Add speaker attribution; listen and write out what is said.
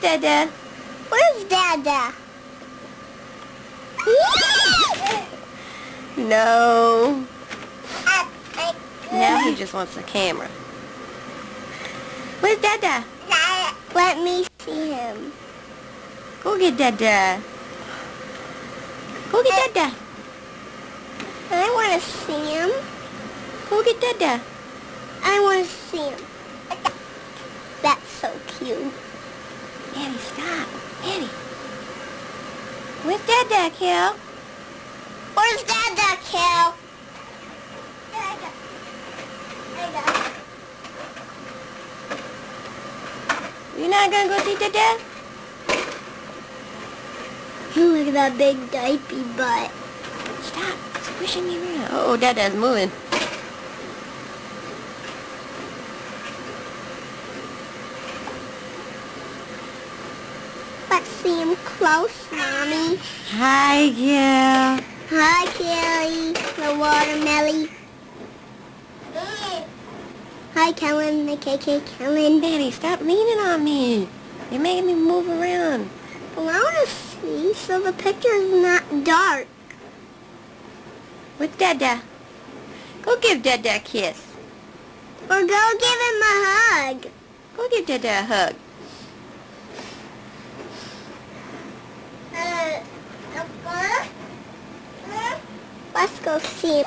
Speaker 1: Dada.
Speaker 2: Where's Dada?
Speaker 1: No.
Speaker 2: Uh,
Speaker 1: Now he just wants the camera. Where's Dada?
Speaker 2: Let me see him.
Speaker 1: Go get Dada. Go get Dada.
Speaker 2: I want to see him.
Speaker 1: Go get Dada.
Speaker 2: I want to see him. That's so cute.
Speaker 1: Stop. Eddie. Where's Dada, Kel?
Speaker 2: Where's Dada, Kel? Dada. Dada.
Speaker 1: You're not gonna go see Dada?
Speaker 2: Oh, look at that big diaper butt.
Speaker 1: Stop squishing me around. Oh, Dada's moving.
Speaker 2: Let's see him close, Mommy.
Speaker 1: Hi, Kel.
Speaker 2: Hi, Kelly, the watermelon. Hi, Kellen, the KK Kellen.
Speaker 1: Daddy, stop leaning on me. You're making me move around.
Speaker 2: Well, I want to see so the picture is not dark.
Speaker 1: With Dada. Go give Dada a kiss.
Speaker 2: Or go give him a hug.
Speaker 1: Go give Dada a hug.
Speaker 2: Let's go see.